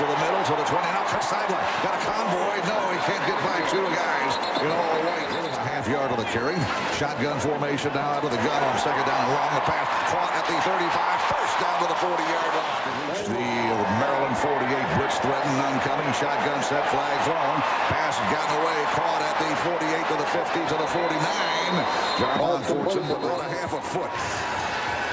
to the middle, to the 20. Now cut sideline. Got a convoy. No, he can't get by two guys in all white. A half yard of the carry. Shotgun formation now out of the gun on second down and long. The pass caught at the 35. First down to the 40-yard line. The Maryland 48 blitz threatened, none coming. Shotgun set, flag thrown. Pass gotten away. Caught at the 48 to the 50 to the 49. Jarmon Fortson about a half a foot.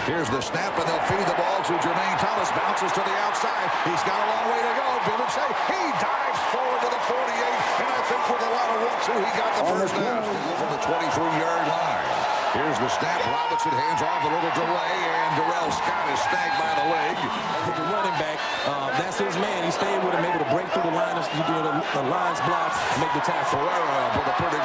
Here's the snap, and they'll feed the ball to Jermaine Thomas. Bounces to the outside. He's got a long way to go. Bill say he dives forward to the 48, and I think with a lot of one-two, he got the first down from the 23-yard line. Here's the snap. Robinson hands off a little delay, and Da'Rel Scott is snagged by the leg. The running back, uh, that's his man. He stayed with him, able to break through the line, the, the lines blocks, make the tackle. Ferrara with a pretty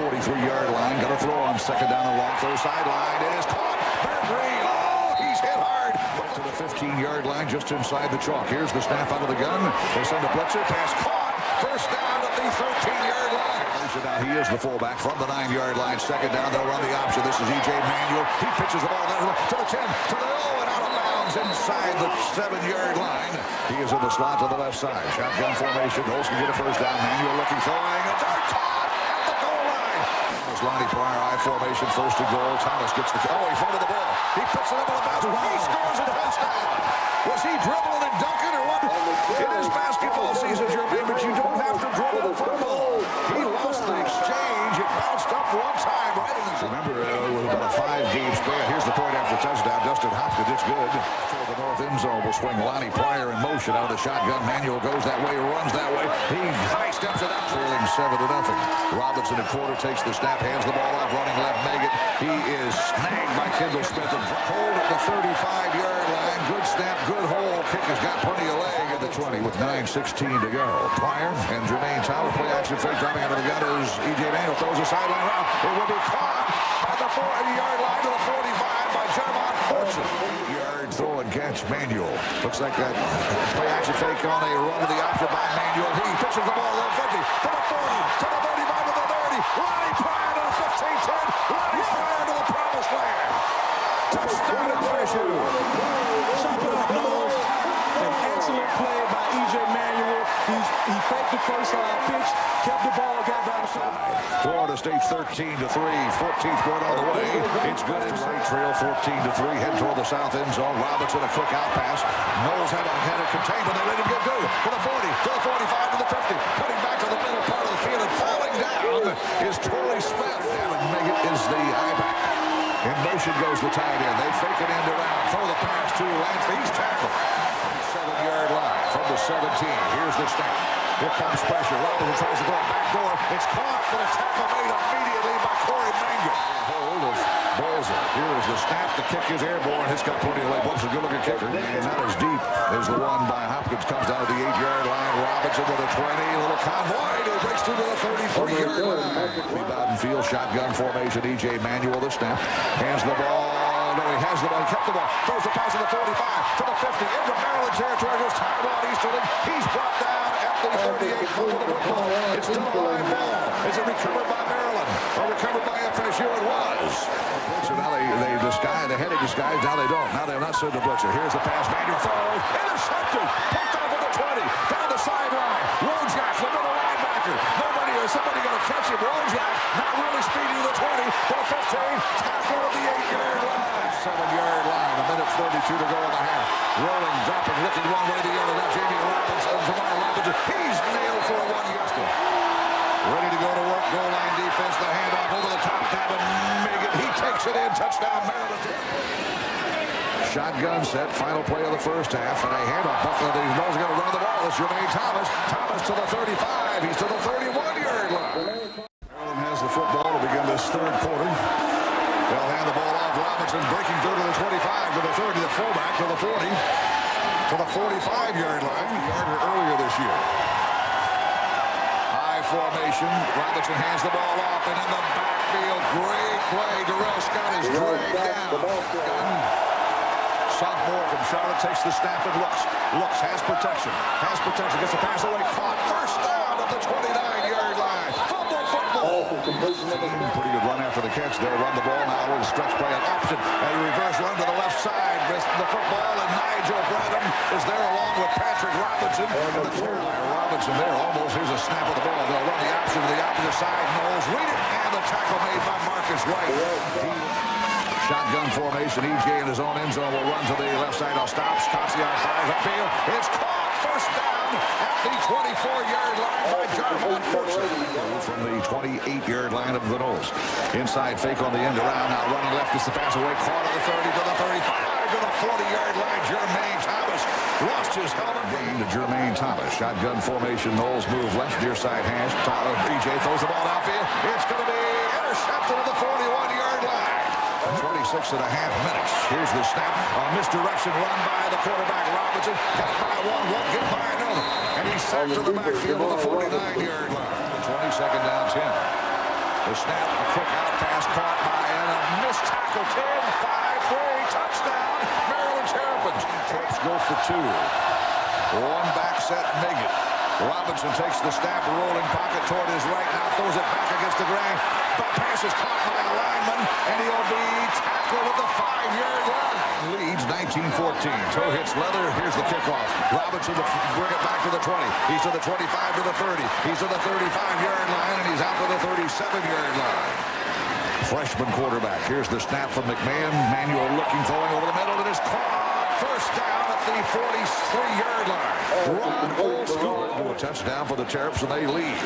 43-yard line. Got a throw on second down and long. Third sideline. It is caught. Reed. Oh, he's hit hard. To the 15-yard line, just inside the chalk. Here's the snap out of the gun. They send a blitzer. Pass caught. First down at the 13-yard line. Now he is the fullback from the 9-yard line. Second down, they'll run the option. This is E.J. Manuel. He pitches the ball to the 10, to the 0, and out of bounds inside the 7-yard line. He is in the slot to the left side. Shotgun formation. Can get a first down. Manuel looking, throwing. Dart caught at the goal line. There's Lonnie Pryor, I formation, first and goal. Thomas gets the... Oh, he fumbled the ball. He puts it up on the bounce. He scores a touchdown. Was he dribbling and dunking or what? It is basketball season, Jermaine, but you don't have to dribble and fumble. He lost the exchange. It bounced up one time right in the... Remember, uh, with about a five-game span, here's the point after touchdown. Dustin Hopkins, it's good. Toward the north end zone will swing Lonnie Pryor in motion out of the shotgun. Manuel goes that way, runs that way. He high steps it up, trailing seven to nothing. Robinson at quarter takes the snap, hands the ball off, running left, Meggett. He is snagged by Kendall Smith hold at the 35-yard line. Good snap, good hole. Kick has got plenty of leg at the 20 with 9.16 to go. Pryor and Jermaine Tyler play action fake. Driving out of the is E.J. Manuel throws a sideline route. It will be caught by the 40-yard line to the 45 by Fortson. Yard throw and catch Manuel. Looks like that play action fake on a run to the option by Manuel. He pitches the ball the 50, to the 40, to the 35, to the 30. Lonnie Pryor to the 15-10. Lonnie Pryor to the promised land. Touchdown to FSU. Chop it up, Noles. An excellent play. He's, he faked the first pitch, kept the ball, got down. Florida State 13 to 3. 14th going all the way. It's good inside trail 14 to 3. Head toward the south end zone. Robinson a quick out pass. Noles had a had it contained, but they let him get through. To the 40, to the 45, to the 50. Cutting back to the middle part of the field and falling down is Torrey Smith. And Meggett is the I-back. In motion goes the tight end. They fake it end around. Throw the pass to Lansford. He's tackled. 17. Here's the snap. Here comes pressure. Robinson tries to go back door. It's caught, but a tackle made immediately by Corey Mangan. Hold of Bolza. Here is the snap. The kick is airborne. It's got plenty of leg. Bolza's a good-looking kicker. And not as deep as the one by Hopkins. Comes down to the eight-yard line. Robinson with a 20. Little convoy. He breaks through to the 33-yard line. Field. Shotgun formation. E.J. Manuel the snap. Hands the ball. No, he has the ball. He kept the ball. Throws the pass to the 45, to the 50, into Maryland territory. Here's Taiwan Easterling. He's brought down at the 38. Fumble the football. It's still a live ball. Is it recovered by Maryland or recovered by FSU? It was. So now they, they disguise, they had to disguise. Now they don't. Now they're not sending the Butcher. Here's the pass. Manuel throw. Intercepted. Picked off at the 20. Down the sideline. Wujciak, the middle linebacker. Nobody or somebody going to catch him. Wujciak not really speedy to the 20. To the 15. Tackle at the 8-yard line. Seven-yard line. A minute 32 to go in the half. Rolling, dropping, looking one way or the other. Now Jamie Robinson, Jamal Robinson. He's nailed for a one-yard Ready to go to work. Goal line defense. The handoff over the top. Meggett. He takes it in. Touchdown, Maryland. Shotgun set. Final play of the first half. And a handoff. Buffalo. He knows he's going to run the ball. It's Jermaine Thomas. Thomas to the 35. He's to the 31-yard line. Maryland has the football to begin this third quarter. They'll hand the ball off. Robinson breaking through to the 25, to the 30, the fullback, to the 40, to the 45-yard line. Yarder earlier this year. Formation. Robinson hands the ball off, and in the backfield, great play. Da'Rel Scott is dragged down. Sophomore from Charlotte takes the snap and looks. Looks, has protection. Has protection. Gets the pass away. Caught. First down at the 29-yard line. Fumble, football. Pretty good run after the catch. They'll run the ball now with a stretch play, an option, a reverse run to the left side. Missed the football, and Nigel Bradham is there along with Patrick Robinson. And the Robinson there almost. Here's a snap of the ball. They'll run the option to the opposite side. Noles read it, and the tackle made by Marcus White. Shotgun formation. EJ in his own end zone will run to the left side. Now stops. Kasiak fires upfield. It's caught. First down at the 24-yard line by Fortson. From the 28-yard line of the Noles. Inside fake on the end around. Now running left is the pass away. Caught at the 30 to the 35 to the 40-yard line. Jermaine Thomas lost his helmet. Gain to Jermaine Thomas. Shotgun formation. Noles move left. Near side hash. Tyler EJ throws the ball outfield. It's going to be intercepted at the 41-yard line. 26 and a half minutes. Here's the snap. A misdirection run by the quarterback Robinson. Got by one, won't get by another. And he's sacked to the backfield of the 49-yard line. 22nd down 10. The snap, a quick out pass caught by and a missed tackle. 10, 5, 3, touchdown. Maryland Terrapins. Two. One back set, Meggett. Robinson takes the snap, rolling pocket toward his right, now throws it back against the grain. But pass is caught by a lineman, and he'll be tackled at the five-yard line. Leads 19-14. Toe hits leather. Here's the kickoff. Robinson to bring it back to the 20. He's to the 25 to the 30. He's to the 35-yard line, and he's out to the 37-yard line. Freshman quarterback. Here's the snap from McMahon. Manuel looking, throwing over the middle. It is caught. First down the 43-yard line. Run old school. A touchdown for the Terps, and they lead.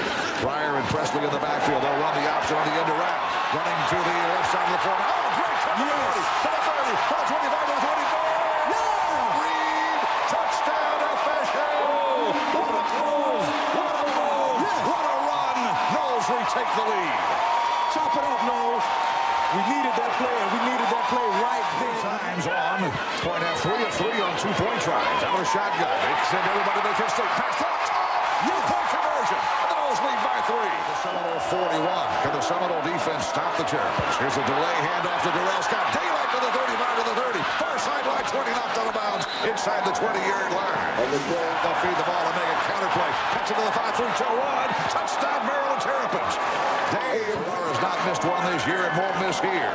Pryor and Presley in the backfield. They'll run the option on the end around. Running to the left side of the field. Oh, great catch. Yes. To the 30, to the 25, to the 24. Yeah. Reed, touchdown FSU. What a move. What a move. What a run. Noles retake the lead. Chop it up, Noles. We needed that play, and we needed that play right then. Times on. Point at three of three on two-point tries. Out of the shotgun. They send everybody to the kiss stick. Pass to the top. Two-point conversion. And the Noles lead by three. The Seminole 41. Can the Seminole defense stop the Terrapins? Here's a delay handoff to Da'Rel Scott. Daylight to the 35 to the 30. Far sideline 20 knocked out of bounds. Inside the 20-yard line. They'll feed the ball and make a counterplay. Catch it to the 5-3 to one. Touchdown Maryland Terrapins. Dave Barr has not missed one this year and won't miss here.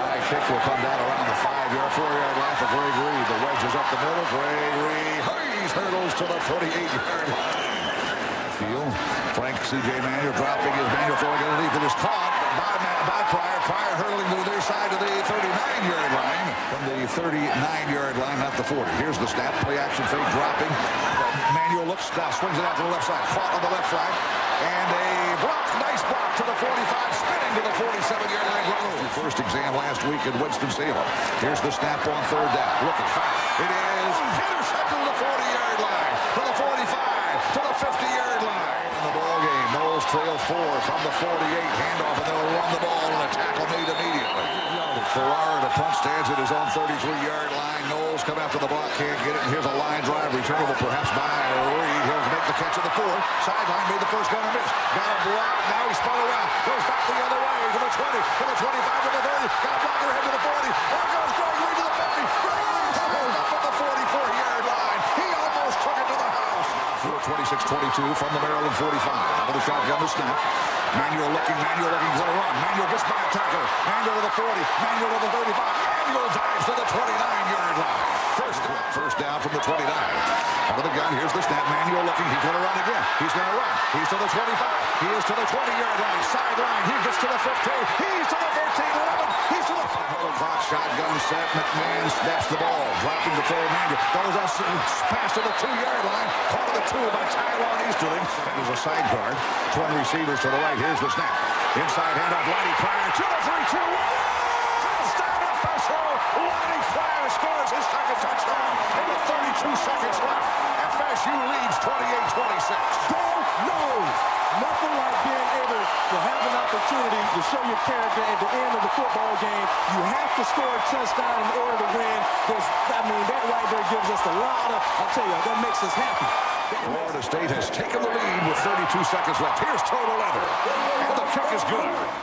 High kick will come down around the five-yard, four-yard line for Greg Reed. The wedge is up the middle. Greg Reed hurries, hurdles to the 48-yard field. Frank E.J. Manuel dropping his manual throwing underneath. It is caught by, by Pryor. Pryor hurtling to their side of the 39-yard line. From the 39-yard line, not the 40. Here's the snap. Play action fake dropping. Manuel looks now, swings it out to the left side. Caught on the left flag. And a block. Nice block to the 45. Spinning to the 47-yard line. First exam last week in Winston-Salem. Here's the snap on third down. Looking foul. It is intercepted to the 40-yard line. To the 45. To the 50-yard line. In the ball game. Noles trail four from the 48. Handoff, and they'll run the ball, and a tackle made immediately. Ferrara to punt stands at his own 33-yard line. Noles come after the block, can't get it. And here's a line drive, returnable perhaps by Reed. He'll make the catch at the four. Sideline made the first gunner miss. Got a block. Now he spun around. Goes back the other way to the 20, to the 25, to the 30. Got a blocker head to the 40. There goes Greg Reed to the 50. Greg Reed up at the 44-yard line. He almost took it to the house. 26-22 from the Maryland 45. Out of the shotgun to snap. Manuel looking, Manuel looking, he's gonna run. Manuel gets by a tackler. Manuel to the 40. Manuel to the 35. Manuel dives to the 29-yard line. First, first down from the 29. Out of the gun, here's the snap. Manuel looking, he's gonna run again. He's gonna run. He's to the 25. He is to the 20-yard line. Sideline. He gets to the 15. He's to the 13. 11. He's to the clock. Shotgun set. McMahon snaps the ball. Dropping the throw. Manuel throws us pass to the two-yard line. Caught the two by Taiwan Easterling. That is a side guard. Twin receivers to the right. Here's the snap. Inside handoff. Lonnie Pryor to the 3-2. Touchdown FSU. Lonnie Pryor scores his second touchdown in the 32 seconds left. FSU leads 28-26. Go Noles. Nothing opportunity to show your character at the end of the football game. You have to score a touchdown in order to win. Because, I mean, that right there gives us a lot of, I'll tell you, that makes us happy. Florida State has taken the lead with 32 seconds left. Here's total leather. And the kick is good.